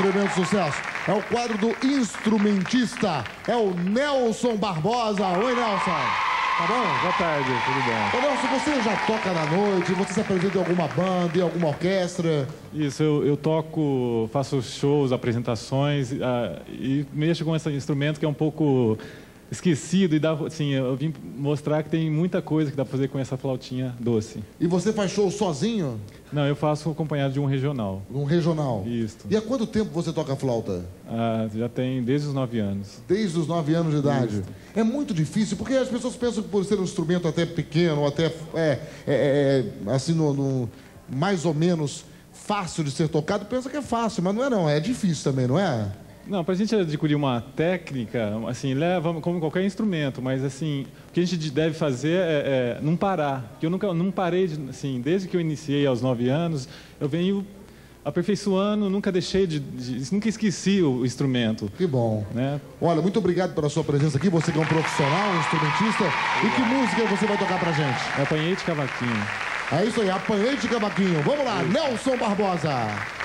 tremendo sucesso. É o quadro do instrumentista. É o Nelson Barbosa. Oi, Nelson. Tá bom? Boa tarde, tudo bom? Ô, Nelson, você já toca na noite? Você se apresenta em alguma banda, em alguma orquestra? Isso, eu, eu toco, faço shows, apresentações ah, e mexo com esse instrumento que é um pouco esquecido e dá, assim, eu vim mostrar que tem muita coisa que dá para fazer com essa flautinha doce. E você faz show sozinho? Não, eu faço acompanhado de um regional. Um regional? Isso. E há quanto tempo você toca flauta? Ah, já tem desde os nove anos. Desde os nove anos de idade. Isso. É muito difícil, porque as pessoas pensam que por ser um instrumento até pequeno, até é, é, é, assim, no, no, mais ou menos fácil de ser tocado, pensa que é fácil, mas não é não, é difícil também, não é? Não, para a gente adquirir uma técnica, assim, leva como qualquer instrumento, mas assim, o que a gente deve fazer é, é não parar. Porque eu nunca, não parei, de, assim, desde que eu iniciei aos nove anos, eu venho aperfeiçoando, nunca deixei de, de, nunca esqueci o instrumento. Que bom. Né? Olha, muito obrigado pela sua presença aqui, você que é um profissional, um instrumentista. E que música você vai tocar pra gente? Apanhei de cavaquinho. É isso aí, apanhei de cavaquinho. Vamos lá, Nelson Barbosa.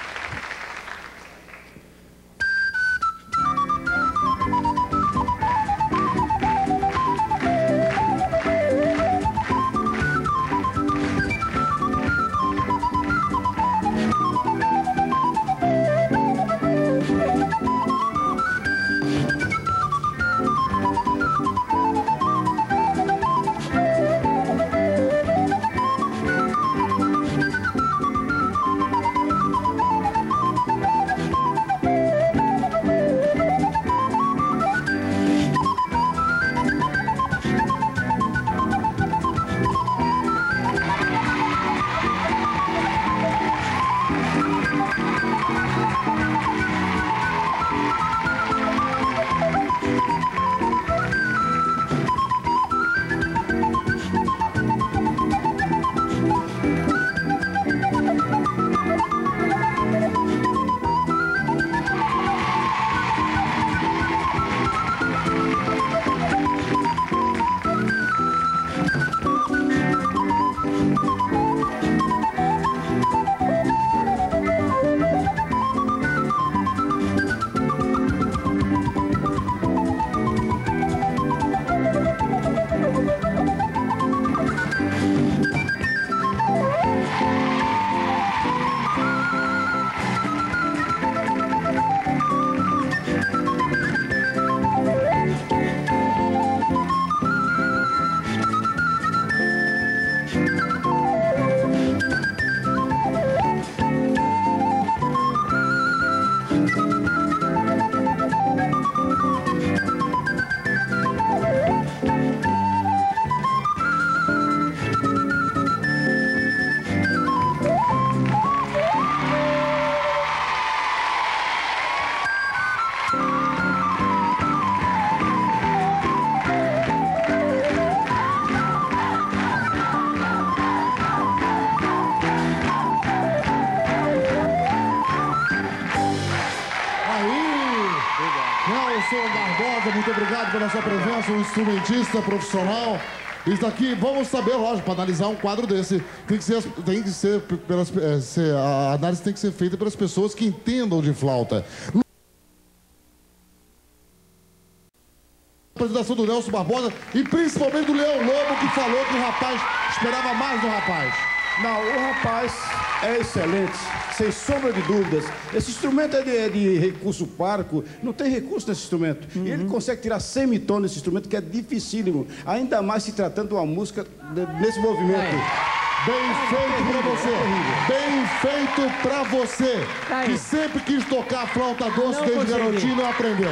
Nelson Barbosa, muito obrigado pela sua presença, um instrumentista profissional. Isso aqui, vamos saber, lógico, para analisar um quadro desse, tem que ser, tem que ser, pelas, é, ser, a análise tem que ser feita pelas pessoas que entendam de flauta. apresentação do Nelson Barbosa e principalmente do Leão Lobo, que falou que o rapaz esperava mais do rapaz. Não, o rapaz é excelente, sem sombra de dúvidas. Esse instrumento é de, é de recurso parco, não tem recurso nesse instrumento. Uhum. E ele consegue tirar semitons nesse instrumento, que é dificílimo. Ainda mais se tratando de uma música nesse movimento. É. Bem feito pra você. Bem feito pra você. Que sempre quis tocar flauta doce desde garotinho e não aprendeu.